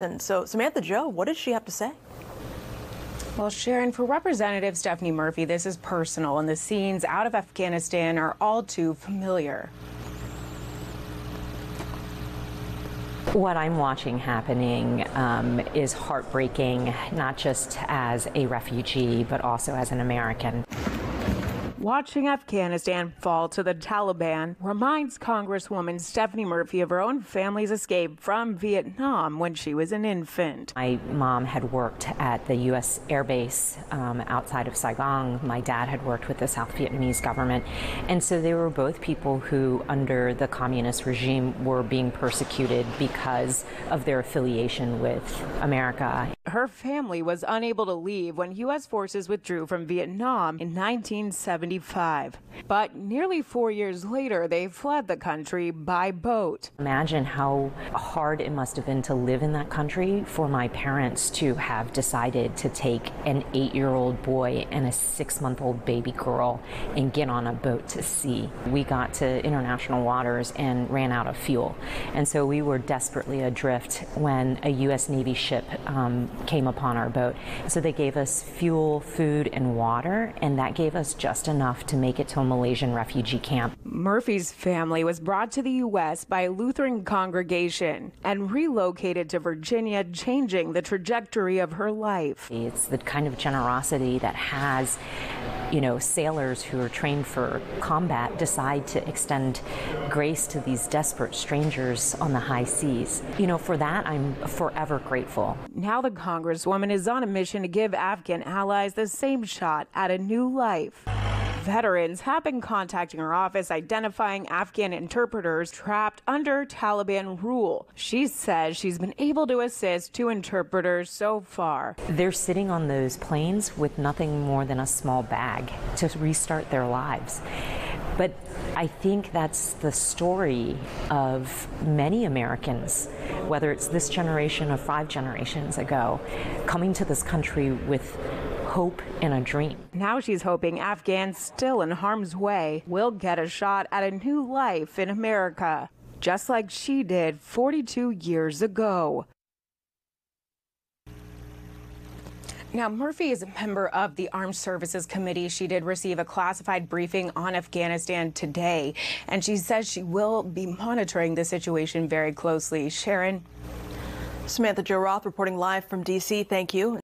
And so, Samantha-Jo, what does she have to say? Well, Sharon, for Representative Stephanie Murphy, this is personal, and the scenes out of Afghanistan are all too familiar. What I'm watching happening um, is heartbreaking, not just as a refugee, but also as an American. Watching Afghanistan fall to the Taliban reminds Congresswoman Stephanie Murphy of her own family's escape from Vietnam when she was an infant. My mom had worked at the U.S. Air Base um, outside of Saigon. My dad had worked with the South Vietnamese government. And so they were both people who, under the communist regime, were being persecuted because of their affiliation with America. Her family was unable to leave when U.S. forces withdrew from Vietnam in 1975. But nearly four years later, they fled the country by boat. Imagine how hard it must have been to live in that country for my parents to have decided to take an eight year old boy and a six month old baby girl and get on a boat to sea. We got to international waters and ran out of fuel. And so we were desperately adrift when a U.S. Navy ship um, came upon our boat. So they gave us fuel, food, and water, and that gave us just enough to make it to a Malaysian refugee camp. Murphy's family was brought to the U.S. by a Lutheran congregation and relocated to Virginia, changing the trajectory of her life. It's the kind of generosity that has you know, sailors who are trained for combat decide to extend grace to these desperate strangers on the high seas. You know, for that, I'm forever grateful. Now the Congresswoman is on a mission to give Afghan allies the same shot at a new life veterans have been contacting her office identifying Afghan interpreters trapped under Taliban rule. She says she's been able to assist two interpreters so far. They're sitting on those planes with nothing more than a small bag to restart their lives. But I think that's the story of many Americans, whether it's this generation or five generations ago, coming to this country with hope and a dream. Now she's hoping Afghans still in harm's way will get a shot at a new life in America, just like she did 42 years ago. Now, Murphy is a member of the Armed Services Committee. She did receive a classified briefing on Afghanistan today, and she says she will be monitoring the situation very closely. Sharon? Samantha-Jo Roth reporting live from D.C. Thank you.